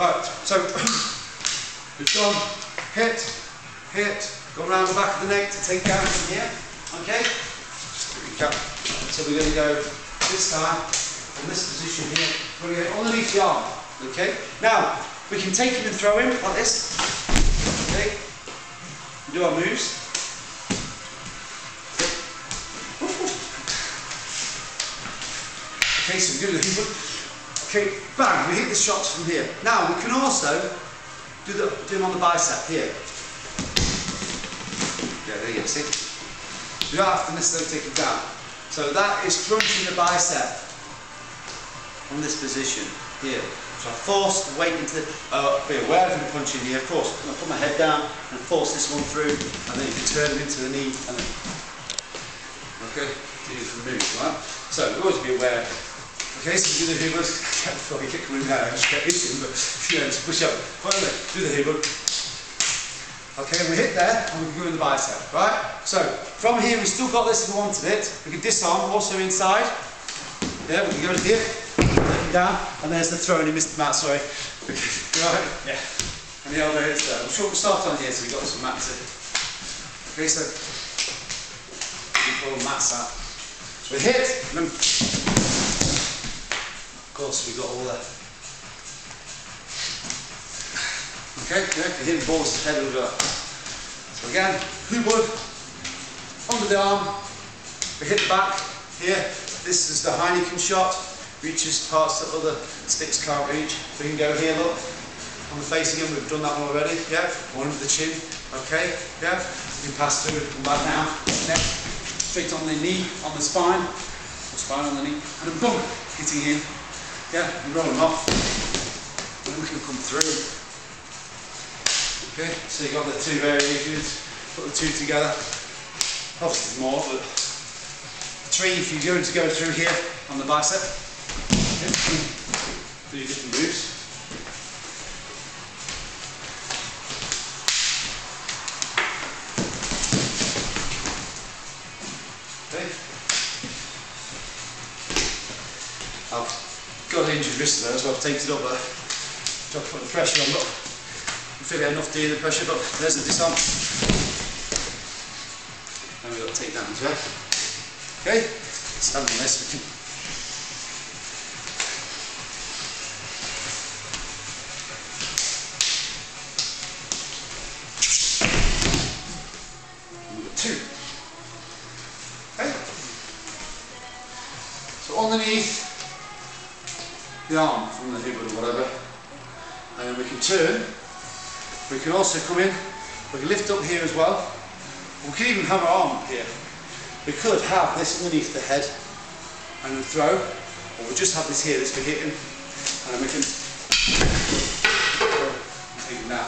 Right, so we've done hit, hit, go around the back of the neck to take down from here. Okay? So we're going to go this time from this position here. We're going to get underneath the arm. Okay? Now, we can take him and throw him like this. Okay? We do our moves. Okay, so we do the hoop. Okay, bang, we hit the shots from here. Now, we can also do, the, do them on the bicep here. Yeah, there you go, see? You don't have to necessarily take it down. So that is crunching the bicep from this position here. So I force the weight into, uh, be aware of the punching here, of course. I'm to put my head down and force this one through, and then you can turn it into the knee, and then, okay, do the moves, right? So always be aware Okay, so do the hip before you get coming down, just get itching, but you know, just push up. Finally, do the hip Okay, we hit there, and we can go in the bicep, right? So, from here, we still got this if we wanted it. We can disarm, also inside. Yeah, we can go to here, down, and there's the throwing, he missed the mat, sorry. right? Yeah. And the elbow hits there. I'm sure uh, we'll start on here, so we've got some mats in. Okay, so, we call mats out. So we hit, and then course, we've got all that. Okay, the balls head over. So again, wood under the arm, we hit the back here. This is the Heineken shot, reaches parts that other sticks can't reach. We can go here, look, on the face again, we've done that one already, yeah, one under the chin, okay, yeah, you can pass through, come back now, neck, straight on the knee, on the spine, spine on the knee, and then boom, hitting in, yeah, and roll them off. We can come through. Okay, so you've got the two variations, put the two together. Obviously more, but three if you're going to go through here on the bicep. Okay. Your different moves. Okay. I'll got an injured wrist there, so I've taped it up there. Try to put the pressure on, but I feel it enough to the pressure, but there's the disarm. And we've got to take that as well. Okay, stand on this, we can two. Okay. So underneath the arm from the hip or whatever. And then we can turn. We can also come in, we can lift up here as well. We can even have our arm up here. We could have this underneath the head and then throw, or we just have this here, this for hitting, and then we can take it down.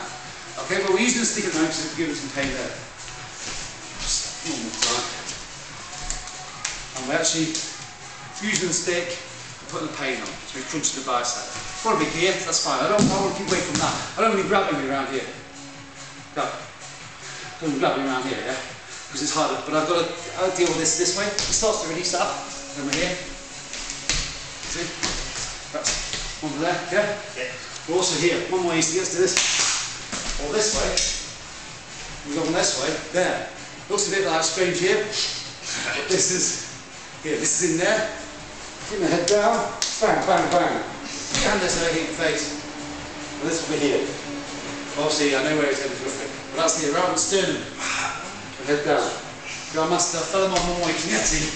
Okay, but we're using the stick at the moment to give us some pain there. Just more time. And we're actually using the stick putting the pain on, so we crunch the bicep. be here, that's fine. I don't, I want to keep away from that. I don't want to be grabbing me around here. Go. Don't grab me around here, yeah? Because it's harder. But I've got to I'll deal with this this way. It starts to release that. Then we're here. See? That's one there, yeah? Yeah. We're also here. One more easy to get to this. Or this way. We go on this way. There. Looks a bit like strange here. But this is here. This is in there. Keep my head down, bang, bang, bang. And this over hit face. And this will be here. Obviously, I know where it's headed to but that's the around the sternum. And head down. Grandmaster Filemon Momoy Cañete.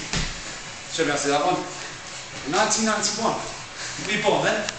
Show me how to do that one. In 1991. Were you born then?